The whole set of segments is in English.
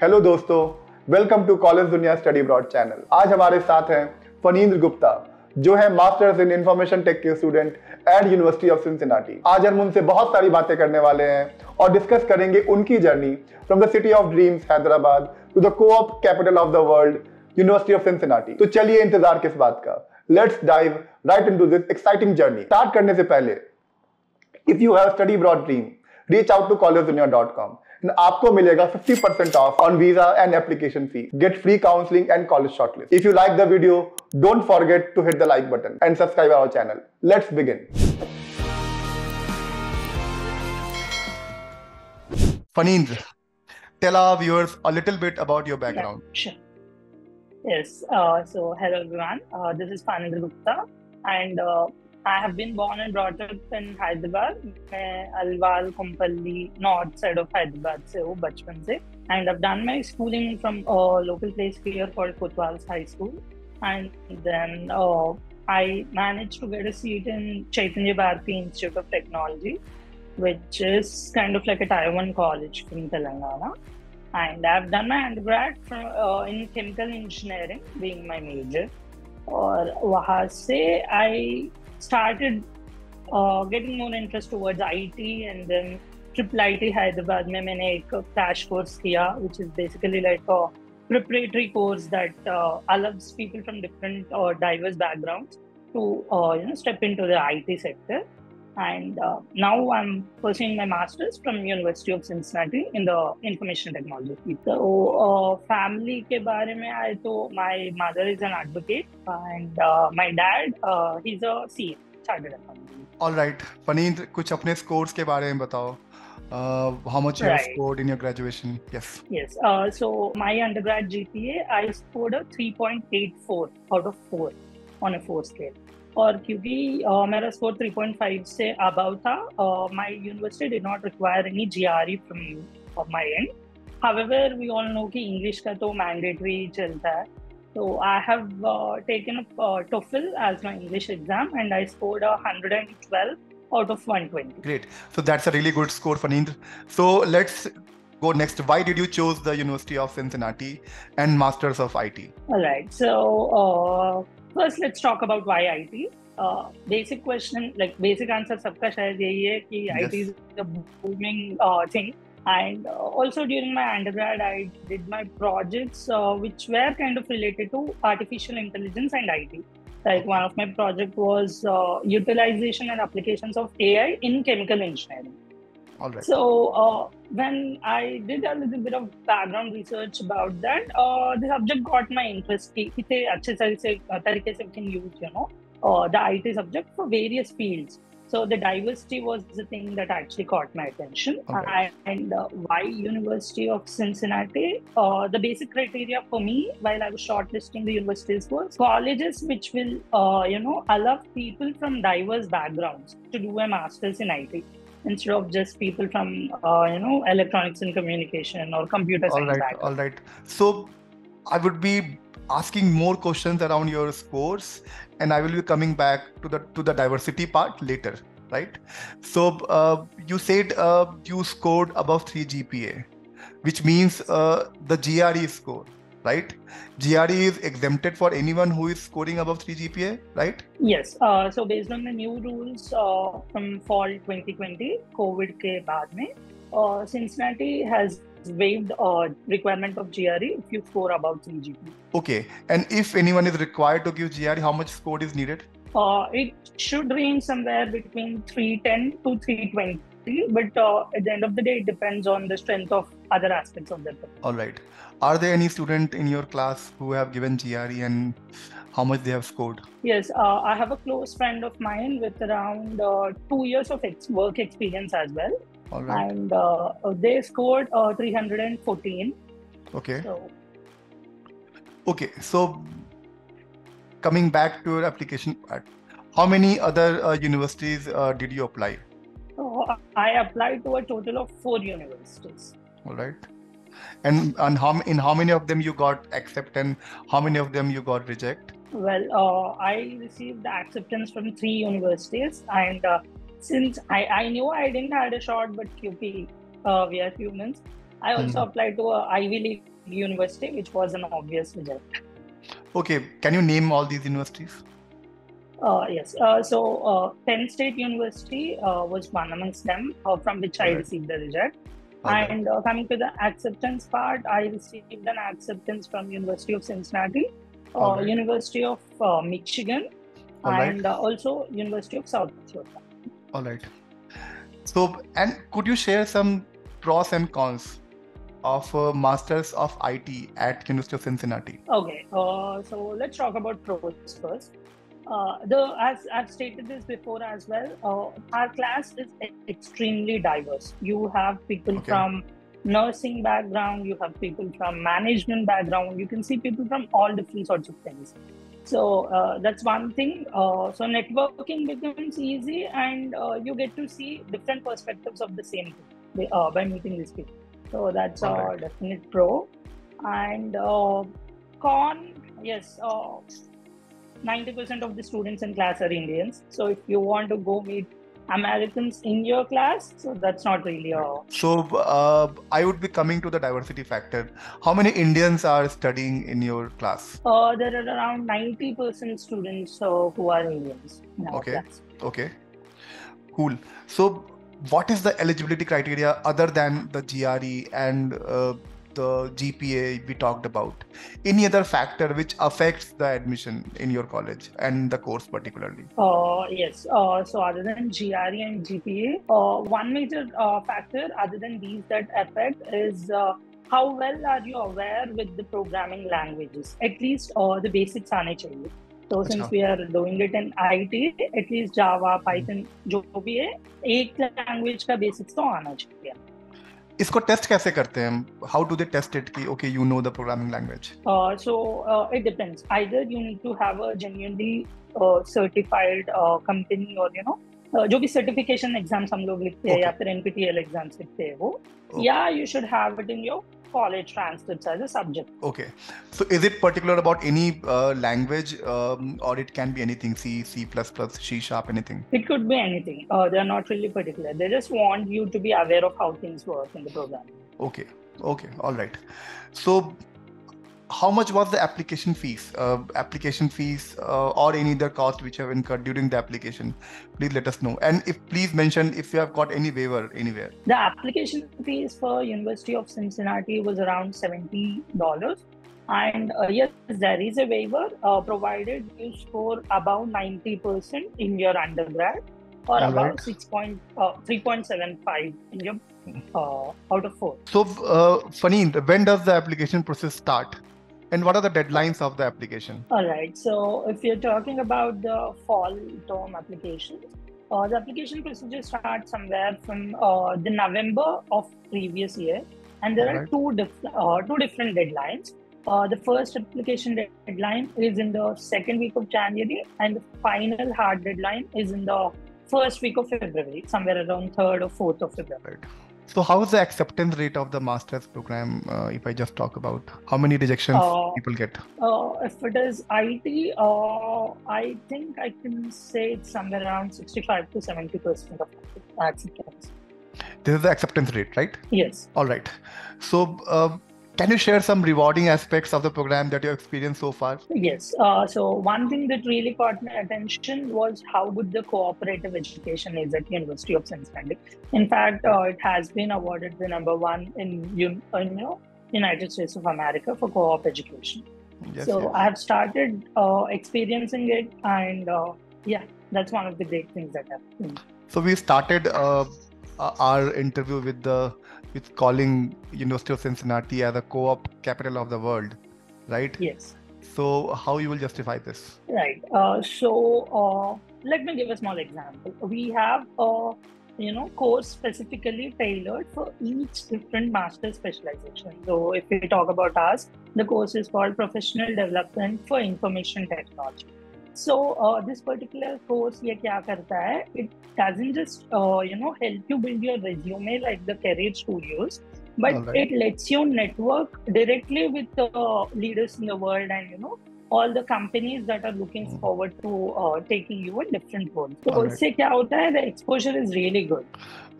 Hello दोस्तों. Welcome to College Dunia study abroad channel आज हमारे साथ हैं फनींद्र गुप्ता जो है मास्टर्स इन इंफॉर्मेशन टेक के student at University of Cincinnati आज हम उनसे बहुत सारी बातें करने वाले हैं और डिस्कस करेंगे उनकी journey from the city of dreams Hyderabad to the co-op capital of the world University of Cincinnati तो चलिए इंतज़ार किस बात का. Let's dive right into this exciting journey start करने से पहले if you have study abroad dream College Dunia dot com आपको मिलेगा 50% off on visa and application fee get free counselling and college shortlist if you like the video don't forget to hit the like button and subscribe our channel let's begin Fanindra, tell our viewers a little bit about your background. Sure. Yes. Uh, so, hello everyone. Uh, this is Fanindra Gupta, and uh, I have been born and brought up in Hyderabad मैं Alwal, Kompally north side of Hyderabad से हूँ, बचपन से। And I done my schooling from local place here called Kotwals high school and then I manage to get a seat in Chaitanya Bharathi Institute of Technology which is kind of like a tier one college in Telangana and I have done my undergrad in chemical engineering being my major और वहाँ से आई started uh, getting more interest towards IT and then triple IT Hyderabad में मैंने एक crash course किया which is basically like a preparatory course that uh, allows people from different uh, diverse backgrounds to uh, you know step into the IT sector and uh, now I'm pursuing my master's from University of Cincinnati in the information technology. So uh, family के बारे में आए तो my mother is an advocate and uh, my dad uh, he's a CA chartered accountant. All right, Paneendra, कुछ अपने scores के बारे में बताओ. Uh, how much you Right. have scored in your graduation? Yes. Yes. Uh, so my undergrad GPA I scored a 3.84 out of 4 on a 4 scale. और क्योंकि uh, मेरा score 3.5 से अबव था my university did not require any GRE from my and however we all know कि English का तो mandatory चलता है तो I have taken as my English exam and I scored a 112 out of 120. Great. So that's a really good score, Fanindra. So let's go next. Why did you choose the University of Cincinnati and Masters of IT? All right. So uh, first, let's talk about why IT. Uh, basic question, like basic answer, सबका शायद यही है कि Yes. IT is a booming uh, thing. And uh, also during my undergrad, I did my projects uh, which were kind of related to artificial intelligence and IT. Like one of my project was uh, utilization and applications of AI in chemical engineering. All right. So uh, when I did a little bit of background research about that, uh, the subject got my interest. कि कितने अच्छे तरह से तरीके से we can use, you know, uh, the IT subject for various fields. So the diversity was the thing that actually caught my attention. Okay. And uh, why University of Cincinnati? Uh, the basic criteria for me while I was shortlisting the universities was colleges which will, uh, you know, allow people from diverse backgrounds to do a master's in IT instead of just people from uh, you know electronics and communication or computer all science right background. all right. So i would be asking more questions around your scores and i will be coming back to the to the diversity part later right? So uh, you said uh, you scored above 3 gpa which means uh, the gre score right gre is exempted for anyone who is scoring above 3 gpa right Yes. Uh, so based on the new rules uh, from fall 2020, COVID के बाद में, uh, Cincinnati has waived uh, requirement of GRE if you score above 3 GPA. okay and if anyone is required to give gre how much score is needed Uh, it should range somewhere between 310 to 320, but uh, at the end of the day, it depends on the strength of other aspects of their career. All right. Are there any student in your class who have given GRE and how much they have scored? Yes, uh, I have a close friend of mine with around uh, two years of ex- work experience as well, All right. and uh, they scored uh, 314. Okay. So Okay. So coming back to your application part, how many other uh, universities uh, did you apply? I applied to a total of four universities. All right. And and how in how many of them you got accept and how many of them you got reject? Well, uh, I received the acceptance from three universities, and uh, since I, I knew I didn't had a shot, but QP, uh, we are humans. I also mm-hmm. applied to a Ivy League university, which was an obvious reject. Okay, can you name all these universities? Uh, yes. Uh, so, uh, Penn State University uh, was one amongst them, uh, from which I received the reject. Okay. And uh, coming to the acceptance part, I received an acceptance from University of Cincinnati, okay. University of Michigan, and also University of South Dakota. All right. So, and could you share some pros and cons of uh, Masters of IT at University of Cincinnati? Okay, uh, so let's talk about pros first. Uh, the as I've stated this before as well, uh, our class is extremely diverse. You have people okay. from nursing background, you have people from management background, you can see people from all different sorts of things. So uh, that's one thing. Uh, so networking becomes easy, and uh, you get to see different perspectives of the same thing uh, by meeting these people. So that's a right. definite pro. And uh, con, yes, 90% of the students in class are Indians. So if you want to go meet Americans in your class, so that's not really a. So uh, I would be coming to the diversity factor. How many Indians are studying in your class? Uh, there are around 90% students uh, who are Indians. okay. Class. Okay. Cool. So what is the eligibility criteria other than the GRE and uh, the GPA we talked about, any other factor which affects the admission in your college and the course particularly? Uh, yes. Uh, so other than GRE and GPA, uh, one major uh, factor other than these that affect is uh, how well are you aware with the programming languages? At least uh, the basics आने चाहिए. So since we are doing it in IT, at least Java, Python जो भी है एक language का basics तो आना चाहिए. इसको टेस्ट कैसे करते हैं? How do they test it कि okay you know the programming language so it depends either you need to have a genuinely certified company और यू नो जो भी सर्टिफिकेशन एग्ज़ाम्स हम लोग लिखते हैं या फिर एनपीटीएल एग्ज़ाम्स लिखते हैं वो या you should have it in your college transcripts as a subject. Okay. So is it particular about any uh, language um, or it can be anything C, C++, C Sharp, anything? It could be anything. Uh, they're not really particular. They just want you to be aware of how things work in the program. Okay. Okay. All right. So how much was the application fees uh, application fees uh, or any other cost which have incurred during the application? Please let us know. And if please mention if you have got any waiver anywhere. The application fees for university of cincinnati was around 70 dollars. And uh, yes there is a waiver uh, provided you score above 90% in your undergrad or All about right. 6 uh, 3.75 in your uh, out of 4 so uh, Faneen, when does the application process start and what are the deadlines of the application? All right. So if you're talking about the fall term applications, uh, the application procedure starts somewhere from uh, the November of previous year, and there All are two diff- uh, two different deadlines. Uh, the first application deadline is in the second week of January, and the final hard deadline is in the first week of February, somewhere around third or fourth of February. Right. So, how is the acceptance rate of the master's program? Uh, if I just talk about how many rejections uh, people get? Uh, if it is IT, uh, I think I can say it's somewhere around 65 to 70 percent of acceptance. This is the acceptance rate, right? Yes. All right. So, uh, can you share some rewarding aspects of the program that you experienced so far? Yes. Uh, so one thing that really caught my attention was how good the cooperative education is at the University of Cincinnati. In fact, uh, it has been awarded the number one in, in you know, United States of America for co-op education. Yes, so yes. I have started uh, experiencing it, and uh, yeah, that's one of the great things that happened. So we started uh, our interview with the with calling University of Cincinnati as a co-op capital of the world, right? Yes. So how you will justify this? Right. Uh, so uh, let me give a small example. We have a you know course specifically tailored for each different master specialization. So if we talk about us, the course is called Professional Development for Information Technology. So this particular course ये क्या करता है? It doesn't just you know help you build your resume like the career studios but it lets you network directly with leaders in the world and you know all the companies that are looking hmm. forward to uh, taking you in different roles. So all right. kya hota the exposure is really good.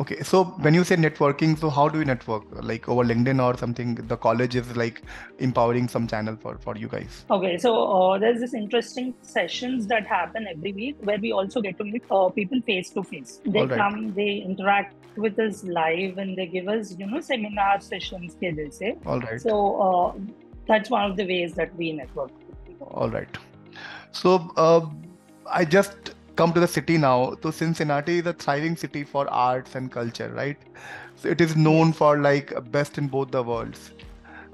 Okay, so when you say networking, so how do you network? Like over LinkedIn or something? The college is like empowering some channel for for you guys. Okay, so uh, there's this interesting sessions that happen every week where we also get to meet uh, people face to face. They right. come, they interact with us live, and they give us you know seminar sessions. All right. So uh, that's one of the ways that we network. with people. All right. So uh, I just come to the city now. So Cincinnati is a thriving city for arts and culture, right? So it is known for like best in both the worlds.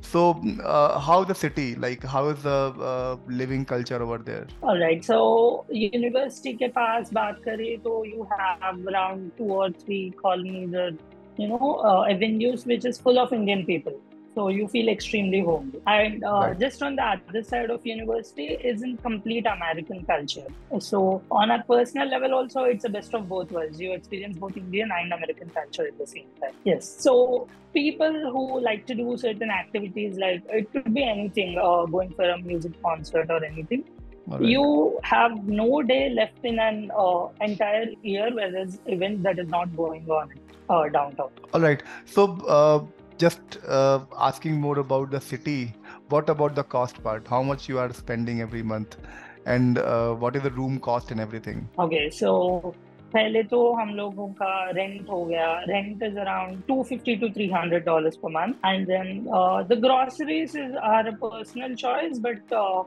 So uh, how the city? Like how is the uh, living culture over there? All right. So university के पास बात करें तो you have around two or three colonies or you know uh, avenues which is full of Indian people. So you feel extremely home And uh, Right. just on the other side of university is in complete American culture. So on a personal level also it's the best of both worlds. You experience both Indian and American culture at the same time. Yes. So people who like to do certain activities like it could be anything, uh, going for a music concert or anything right. you have no day left in an uh, entire year where there's event that is not going on uh, downtown. All right. So, uh, just uh, asking more about the city. What about the cost part? How much you are spending every month, and uh, what is the room cost and everything? Okay, so पहले तो हम लोगों का rent हो गया rent is around 250 to 300 dollars per month and then uh, the groceries is are a personal choice but uh,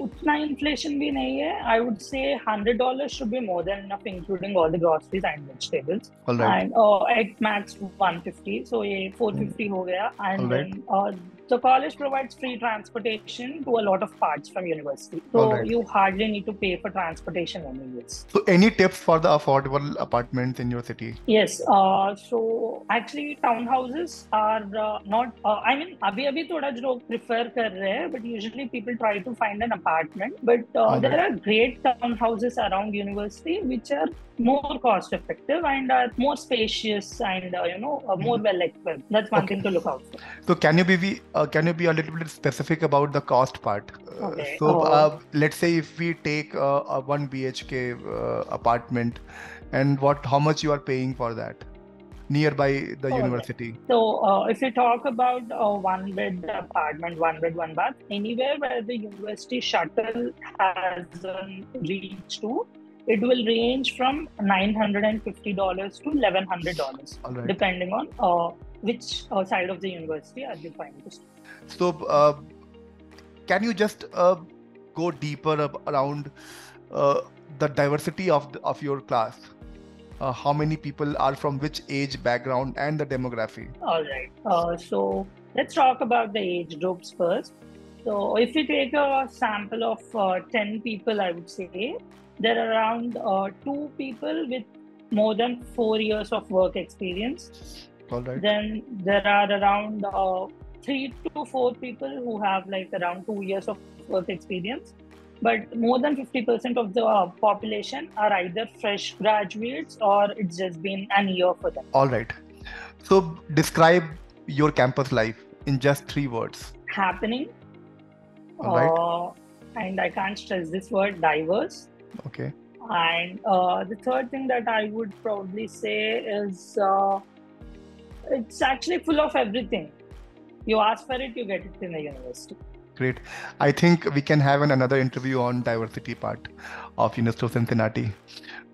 उतना inflation भी नहीं है। I would say hundred dollar should be more than enough including all the groceries and vegetables and at max 150 so ये 450 hmm. हो गया। And Alright. then uh, the college provides free transportation to a lot of parts from university so Alright. you hardly need to pay for transportation anyways So, any tips for the affordable apartments in your city? yes uh, so actually townhouses are uh, not uh, I mean अभी अभी थोड़ा जो लोग prefer कर रहे हैं but usually people try to find an apartment but uh, Alright. there are great townhouses around university which are more cost effective and are more spacious and uh, you know uh, more well equipped that's one Okay. thing to look out for So, can you be be- uh, can you be a little bit specific about the cost part? Uh, Okay. So, Oh. uh, let's say if we take uh, a one BHK uh, apartment, and what how much you are paying for that nearby the Alright. university? So, uh, if you talk about a one bed apartment, one bed, one bath, anywhere where the university shuttle has um, reached to, it will range from $950 to $1,100, All right. depending on uh, which uh, side of the university are you trying to stay. So, uh, can you just uh, go deeper around uh, the diversity of the, of your class? Uh, how many people are from which age, background, and the demography? All right. Uh, so let's talk about the age groups first. So if you take a sample of uh, 10 people, I would say there are around uh, two people with more than four years of work experience. All right. Then there are around uh, three to four people who have like around two years of work experience. But more than 50% of the uh, population are either fresh graduates or it's just been an year for them. All right. So, describe your campus life in just three words. happening. All right. Uh, and I can't stress this word diverse. Okay. And uh, the third thing that I would probably say is uh, it's actually full of everything. You ask for it, you get it in the university. Great. I think we can have an, another interview on diversity part of University of Cincinnati.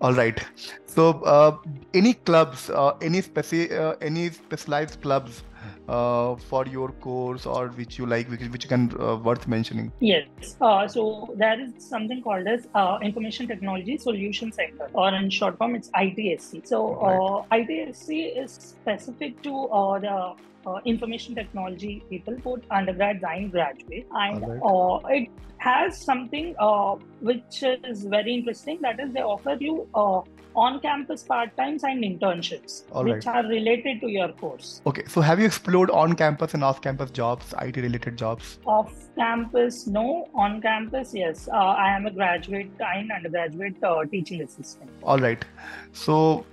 All right. So, uh, any clubs, uh, any speci- uh, any specialized clubs uh, for your course or which you like, which, which can uh, worth mentioning? Yes. Uh, so there is something called as uh, Information Technology Solution Center, or in short form, it's ITSC. So uh, ITSC is specific to uh, the uh, information technology people, both undergrads and graduate. and uh, it has something uh, which is very interesting. That is, they offer you uh, on-campus part-times and internships, All which right. are related to your course. Okay. So, have you explored on-campus and off-campus jobs, IT-related jobs? Off campus, no. On campus, yes. Uh, I am a graduate and undergraduate uh, teaching assistant. All right. So,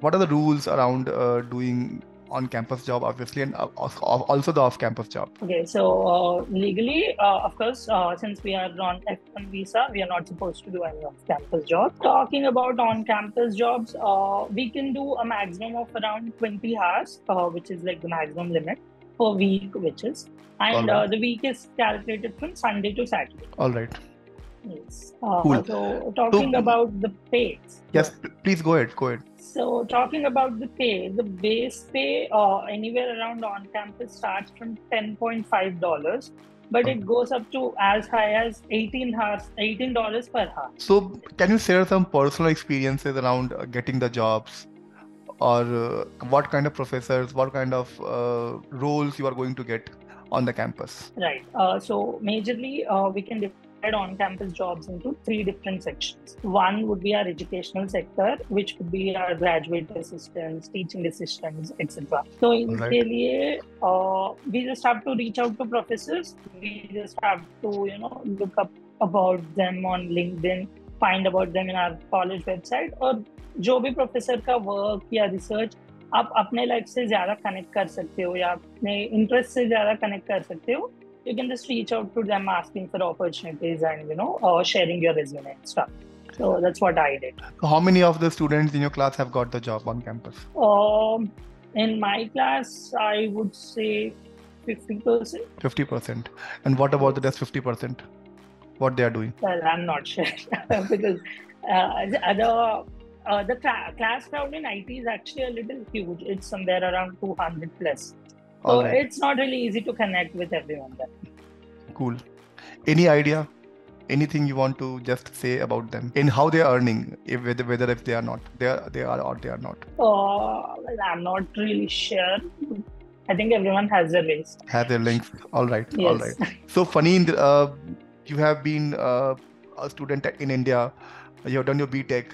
what are the rules around uh, doing on-campus job, obviously, and uh, also the off-campus job? Okay, so uh, legally, uh, of course, uh, since we are on F1 visa, we are not supposed to do any off-campus job. Talking about on-campus jobs, uh, we can do a maximum of around 20 hours, uh, which is like the maximum limit per week, which is, and right. the week is calculated from Sunday to Saturday. All right. Yes. cool. So talking so, about the pay. Yes, please go ahead. Go ahead. So talking about the pay, the base pay uh, anywhere around on campus starts from ten point five dollars, but it goes up to as high as eighteen hours, eighteen dollars per hour. So can you share some personal experiences around uh, getting the jobs? Or uh, what kind of professors, what kind of uh, roles you are going to get on the campus? Right. Uh, so majorly, uh, we can on-campus jobs into three different sections. One would be our educational sector, which would be our graduate assistants, teaching assistants, etc. So in right. uh, we just have to reach out to professors. We just have to, you know, look up about them on LinkedIn, find about them in our college website, or जो भी professor का work या research आप अपने life से ज़्यादा connect कर सकते हो या अपने इंटरेस्ट से ज़्यादा कनेक्ट कर सकते हो you can just reach out to them asking for opportunities and you know uh, sharing your resume and stuff. So that's what i did. How many of the students in your class have got the job on campus? Um, in my class i would say 50% 50% and what about the rest 50% what they are doing? Well i'm not sure. Because uh, the uh, the cl- class crowd in IT is actually a little huge. It's somewhere around 200 plus. So right. it's not really easy to connect with everyone there. Cool. Any idea? Anything you want to just say about them in how they are earning, if whether, whether if they are not, they are they are or they are not. Uh, well, I'm not really sure. I think everyone has their links. Have their links. All right. Yes. All right. So funny. Uh, you have been uh, a student in India. You have done your BTech,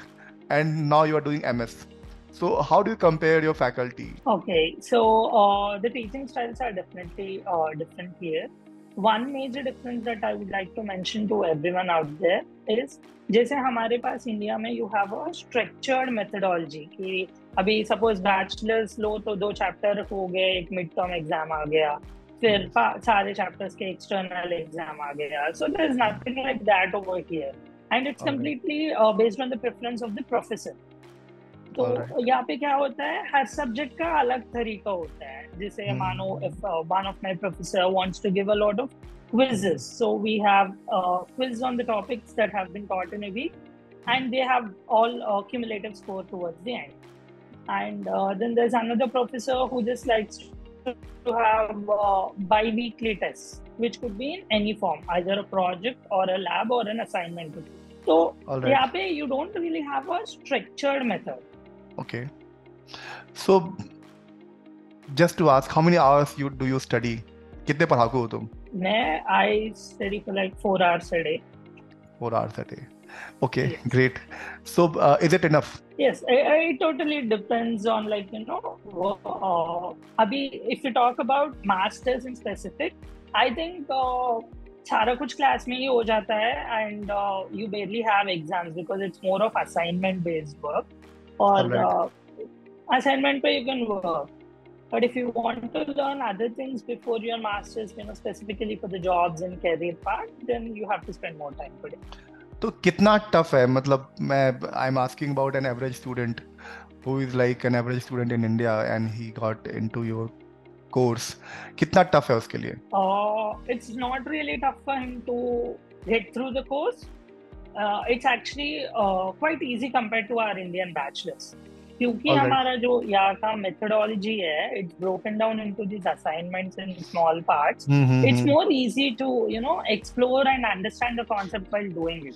and now you are doing MS. So, how do you compare your faculty? Okay, so uh, the teaching styles are definitely uh, different here. One major difference that I would like to mention to everyone out there is जैसे हमारे पास India में you have a structured methodology कि अभी suppose bachelors लो तो दो chapter हो गए एक मिड टर्म एग्जाम आ गया फिर सारे चैप्टर्स के एक्सटर्नल एग्जाम आ गया so there is nothing like that over here and it's completely based on the preference of the professor तो यहाँ पे क्या होता है हर सब्जेक्ट का अलग तरीका होता है जैसे hmm. मानो if one of my professor wants to give a lot of quizzes so we have uh, quiz on the topics that have been taught in a week and they have all uh, cumulative score towards the end and uh, then there's another professor who just likes to have uh, bi-weekly tests which could be in any form either a project or a lab or an assignment so right. यहाँ पे you don't really have a structured method Okay. So, just to ask, how many hours you do you study? कितने पढ़ाकू हो तुम? मैं I study for like four hours a day. Four hours a day. Okay, yes. great. So, uh, is it enough? Yes, it, it totally depends on like you know. Uh, abhi, if you talk about masters in specific, I think uh, सारा कुछ class में ही हो जाता है and you barely have exams because it's more of assignment based work or uh, assignment where you can work. But if you want to learn other things before your masters, you know, specifically for the jobs and career part, then you have to spend more time for it. तो कितना tough है मतलब मैं I am asking about an average student who is like an average student in India and he got into your course कितना tough है उसके लिए it's not really tough for him to get through the course uh, it's actually uh, quite easy compared to our Indian bachelors. क्योंकि right. हमारा जो यहाँ का methodology है it's broken down into this assignments in small parts it's more easy to you know explore and understand the concept while doing it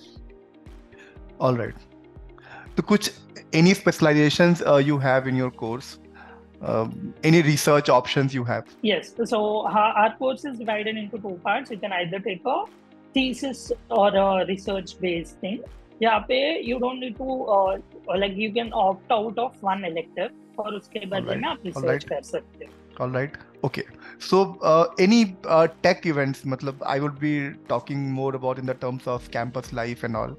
alright तो कुछ any specializations uh, you have in your course uh, any research options you have yes so our course is divided into two parts you can either take a thesis or a research based thing यहाँ पे you don't need to uh, like you can opt out of one elective और उसके बदले में आप research कर सकते हो all right okay so uh, any uh, tech events matlab i would be talking more about in the terms of campus life and all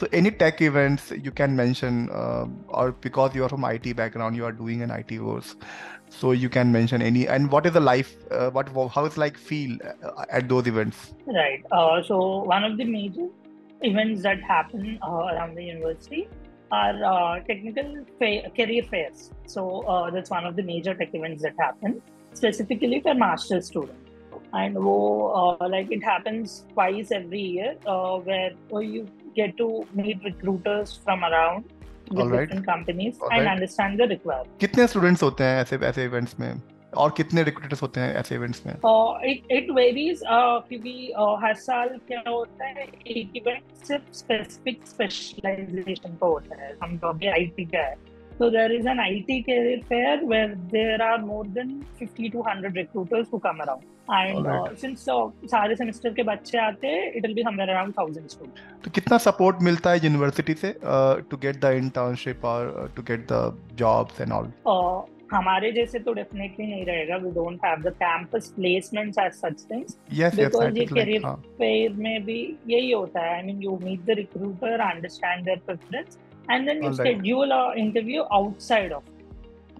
so any tech events you can mention uh, or because you are from it background you are doing an it course so you can mention any and what is the life uh, what how is like feel uh, at those events? Right. Uh, so one of the major events that happen uh, around the university are uh, technical fa- career fairs. So uh, that's one of the major tech events that happen specifically for master's students. And wo, like it happens twice every year where, where you get to meet recruiters from around कितने students होते हैं ऐसे ऐसे events में? और कितने recruiters होते हैं ऐसे इवेंट्स में? इट इट वेरीज क्योंकि uh, हर साल क्या होता है एक इवेंट सिर्फ़ स्पेसिफिक स्पेशलाइजेशन पर होता है। हम तो अभी आईटी का है। So there is an IT career fair where there are more than 50 to 100 recruiters who come around. And right. uh, since uh, सारे सेमेस्टर के बच्चे आते हैं it will be somewhere around 1000 students तो कितना सपोर्ट मिलता है यूनिवर्सिटी से टू गेट द इंटर्नशिप और to get the jobs and all हमारे जैसे तो डेफिनेटली नहीं रहेगा. We don't have the campus placements as such things because ये करियर फेयर में भी यही होता है. I mean you meet the recruiter understand their preference and then you All schedule right. an interview outside of it.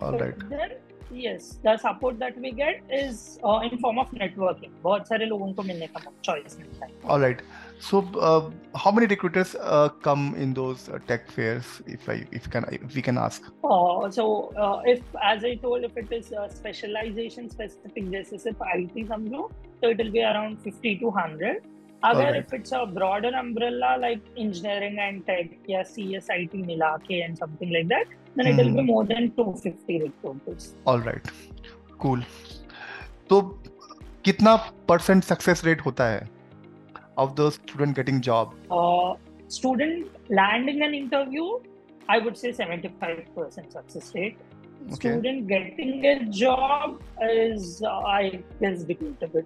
All so right. Then yes, the support that we get is uh, in form of networking. बहुत सारे लोगों को मिलने का choice मिलता है. All right. So, uh, how many recruiters uh, come in those uh, tech fairs, if I, if can, if we can ask? Uh, so, uh, if as I told, if it is a specialization specific, this is if IT समझो, so it will be around 50 to 100. अगर if it's a broader umbrella like engineering and tech या CSIT मिला के and something like that then it will be more than 250 recruiters alright cool तो कितना percent success rate होता है of the student getting job student landing an interview I would say 75% success rate student getting getting job is I uh, I guess, debatable.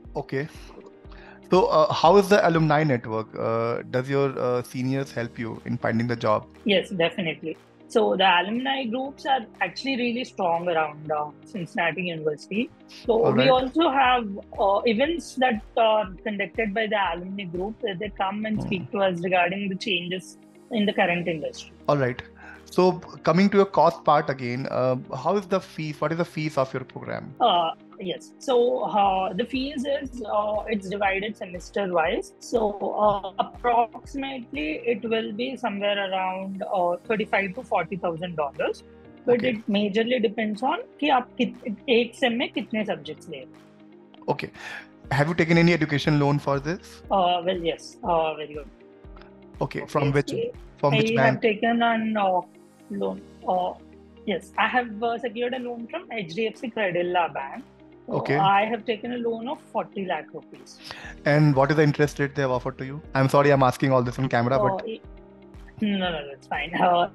So, uh, how is the alumni network? Uh, does your uh, seniors help you in finding the job? Yes, definitely. So, the alumni groups are actually really strong around uh, Cincinnati University. So, right. we also have uh, events that are conducted by the alumni group where they come and speak to us regarding the changes in the current industry. All right. So coming to your cost part again, uh, how is the fees? What is the fees of your program? yes. So uh, the fees is uh, it's divided semester wise so uh, approximately it will be somewhere around uh, 35 to 40 thousand dollars. But okay. it majorly depends on कि आप कित, एक same okay. Have you taken any education loan for this? Uh, well yes. Uh, very good. Okay, from which from I which bank I have taken an uh, loan uh, yes. I have uh, secured a loan from hdfc Credila bank. Okay. I have taken a loan of 40 lakh rupees. And what is the interest rate they have offered to you? I'm sorry, I'm asking all this on camera, but. Uh, no, no, that's fine. Uh,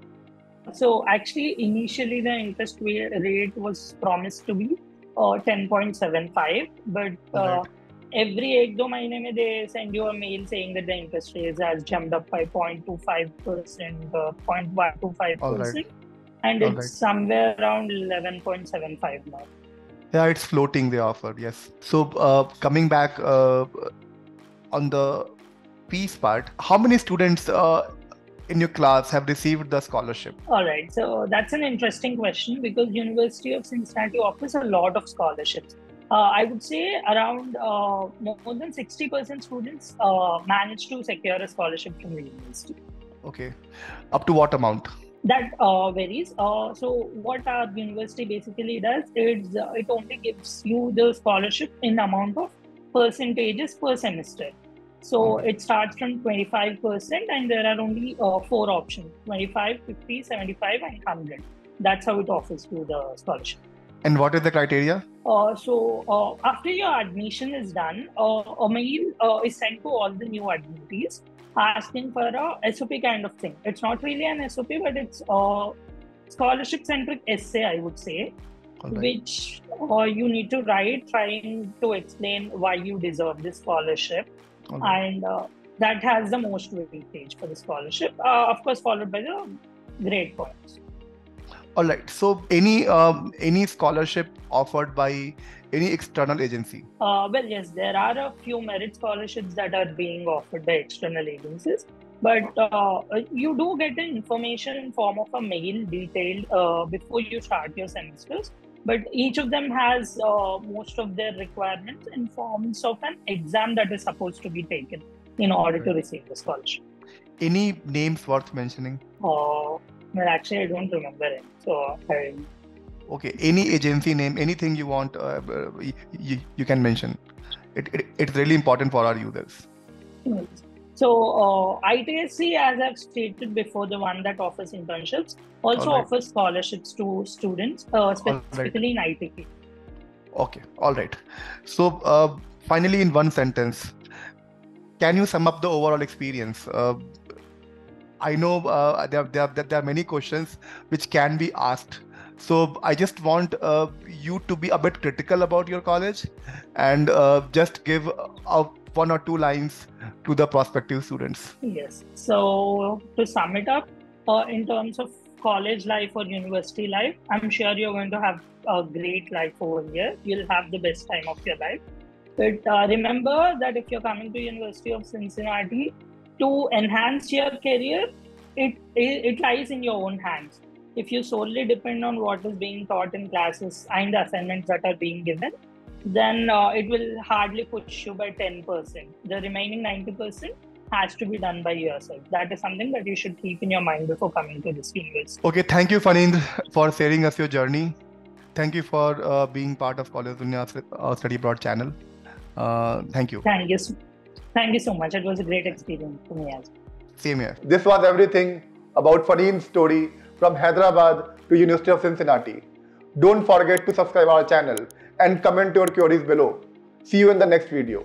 so, actually, initially, the interest rate was promised to be uh, 10.75, but uh, right every eight do mahine they send you a mail saying that the interest rate has jumped up by 0.25 percent, uh, 0.125 percent, right. and All it's right. somewhere around 11.75 now. Yeah, it's floating the offer. Yes. So uh, coming back uh, on the fees part, how many students uh, in your class have received the scholarship? All right, so that's an interesting question because University of Cincinnati offers a lot of scholarships uh, I would say around uh, more than 60% students uh, manage to secure a scholarship from the university. Okay. Up to what amount? That uh, varies. Uh, so, what our university basically does is uh, it only gives you the scholarship in amount of percentages per semester. So, okay. it starts from 25%, and there are only four options 25, 50, 75, and 100. That's how it offers you the scholarship. And what is the criteria? Uh, so uh, after your admission is done, uh, a mail uh, is sent to all the new admittees asking for a SOP kind of thing. It's not really an SOP, but it's a scholarship centric essay, I would say, right. which uh, you need to write trying to explain why you deserve this scholarship. Right. And uh, that has the most weightage for the scholarship, of course, followed by the grade points. All right. So, any um, any scholarship offered by any external agency? Uh, well, yes, there are a few merit scholarships that are being offered by external agencies, but uh, you do get the information in form of a mail detailed uh, before you start your semesters. but each of them has uh, most of their requirements in forms of an exam that is supposed to be taken in order to receive the scholarship. Any names worth mentioning? Uh, well, actually, I don't remember it. So, I... okay, any agency name, anything you want, uh, you, you can mention. It, it, it's really important for our users. So, uh, ITSC, as I've stated before, the one that offers internships, also right. offers scholarships to students, uh, specifically right. in IT. Okay, all right. So, uh, finally, in one sentence, can you sum up the overall experience? Uh, I know uh, there, there, there are many questions which can be asked. So I just want uh, you to be a bit critical about your college and uh, just give a, one or two lines to the prospective students. Yes. So to sum it up, uh, in terms of college life or university life, I'm sure you're going to have a great life over here. You'll have the best time of your life. But uh, remember that if you're coming to University of Cincinnati to enhance your career, it, it lies in your own hands. If you solely depend on what is being taught in classes and the assignments that are being given, then uh, it will hardly push you by 10%. The remaining 90% has to be done by yourself. That is something that you should keep in your mind before coming to this university. Okay, thank you, Phanindra, for sharing us your journey. Thank you for uh, being part of Collegedunia's uh, Study Abroad channel. Uh, thank you. Thank you. Thank you so much. It was a great experience for me as well. Same here. This was everything about Faneen's story from Hyderabad to University of Cincinnati. Don't forget to subscribe our channel and comment your queries below. See you in the next video.